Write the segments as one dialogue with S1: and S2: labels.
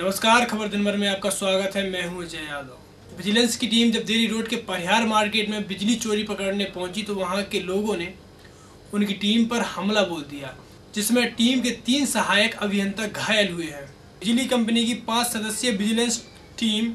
S1: नमस्कार, खबर दिन भर में आपका स्वागत है। मैं हूँ अजय यादव। विजिलेंस की टीम जब देरी रोड के परिहार मार्केट में बिजली चोरी पकड़ने पहुँची तो वहाँ के लोगों ने उनकी टीम पर हमला बोल दिया, जिसमें टीम के तीन सहायक अभियंता घायल हुए हैं। बिजली कंपनी की पाँच सदस्यीय विजिलेंस टीम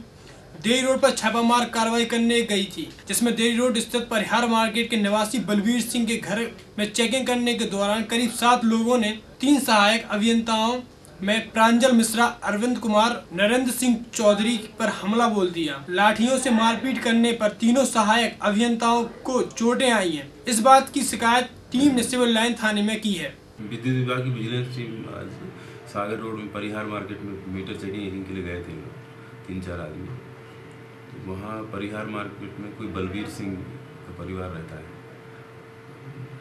S1: देरी रोड पर छापामार कार्रवाई करने गई थी, जिसमें देरी रोड स्थित परिहार मार्केट के निवासी बलबीर सिंह के घर में चेकिंग करने के दौरान करीब सात लोगों ने तीन सहायक अभियंताओं में प्रांजल मिश्रा, अरविंद कुमार, नरेंद्र सिंह चौधरी पर हमला बोल दिया। लाठियों से मारपीट करने पर तीनों सहायक अभियंताओं को चोटें आई हैं। इस बात की शिकायत टीम ने सिविल लाइन थाने में की है।
S2: विद्युत विभाग की विजिलेंस टीम आज सागर रोड में परिहार मार्केट में मीटर चेकिंग के लिए गए थे। तीन चार आदमी। तो वहाँ परिहार मार्केट में कोई बलबीर सिंह का परिवार रहता है।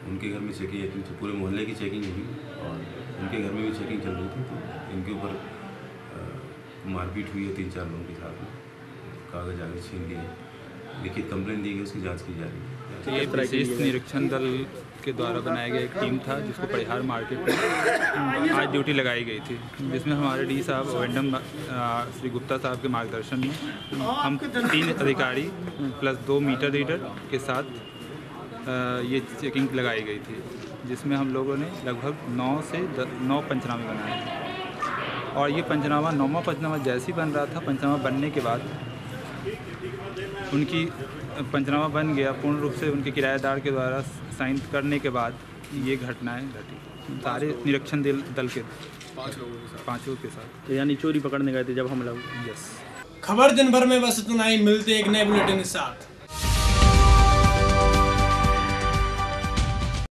S2: उनके घर में चेकिंग तो पूरे मोहल्ले की चेकिंग हुई और उनके घर में भी चेकिंग चल रही थी तो इनके ऊपर मारपीट हुई है तीन चार लोगों के साथ में। कागज़ आगे छीन लिए लिखित कंप्लेन दी गई उसकी जाँच की जा रही है।
S3: तो ये विशेष निरीक्षण दल के द्वारा बनाया गया एक टीम था जिसको परिहार मार्केट में आज ड्यूटी लगाई गई थी जिसमें हमारे डी साहब वेंडम श्री गुप्ता साहब के मार्गदर्शन में हम तीन अधिकारी प्लस दो मीटर रीडर के साथ ये चेकिंग लगाई गई थी जिसमें हम लोगों ने लगभग नौ से नौ पंचनामे बनाए। और ये पंचनामा नौवा पंचनामा जैसे ही बन रहा था पंचनामा बनने के बाद उनकी पंचनामा बन गया। पूर्ण रूप से उनके किराएदार के द्वारा साइन करने के बाद ये घटनाएँ घटी। सारे निरीक्षण दल दल के। पाँच लोगों के साथ। पाँचों के साथ।
S4: तो यानी चोरी पकड़ने गए थे जब हम लोग?
S3: यस।
S1: खबर दिन भर में बस इतना ही मिलते एक नए बुलेटिन के साथ।